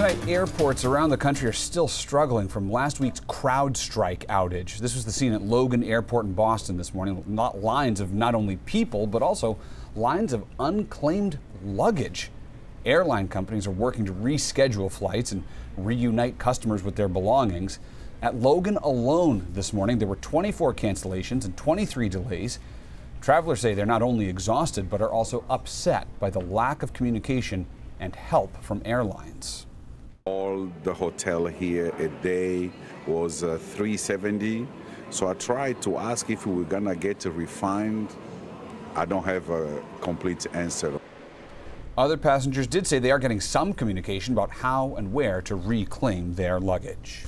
Tonight, airports around the country are still struggling from last week's CrowdStrike outage. This was the scene at Logan Airport in Boston this morning. Not lines of not only people, but also lines of unclaimed luggage. Airline companies are working to reschedule flights and reunite customers with their belongings. At Logan alone this morning, there were 24 cancellations and 23 delays. Travelers say they're not only exhausted, but are also upset by the lack of communication and help from airlines. All the hotel here a day was uh, 370. So I tried to ask if we were gonna get a refund. I don't have a complete answer. Other passengers did say they are getting some communication about how and where to reclaim their luggage.